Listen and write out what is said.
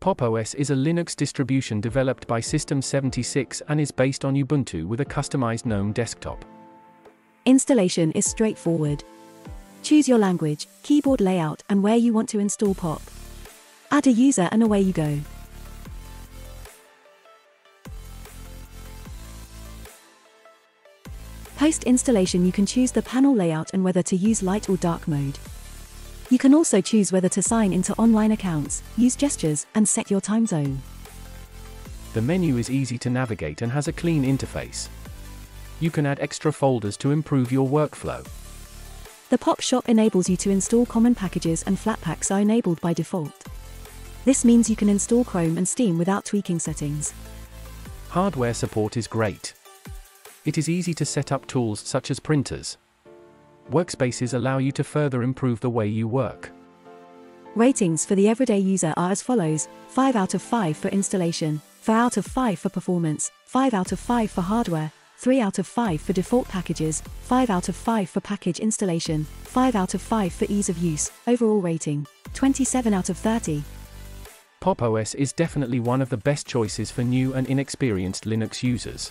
Pop! OS is a Linux distribution developed by System76 and is based on Ubuntu with a customized GNOME desktop. Installation is straightforward. Choose your language, keyboard layout, and where you want to install POP. Add a user and away you go. Post installation you can choose the panel layout and whether to use light or dark mode. You can also choose whether to sign into online accounts, use gestures, and set your time zone. The menu is easy to navigate and has a clean interface. You can add extra folders to improve your workflow. The Pop Shop enables you to install common packages and Flatpaks are enabled by default. This means you can install Chrome and Steam without tweaking settings. Hardware support is great. It is easy to set up tools such as printers. Workspaces allow you to further improve the way you work. Ratings for the everyday user are as follows 5 out of 5 for installation, 4 out of 5 for performance, 5 out of 5 for hardware, 3 out of 5 for default packages, 5 out of 5 for package installation, 5 out of 5 for ease of use, overall rating 27 out of 30. Pop! OS is definitely one of the best choices for new and inexperienced Linux users.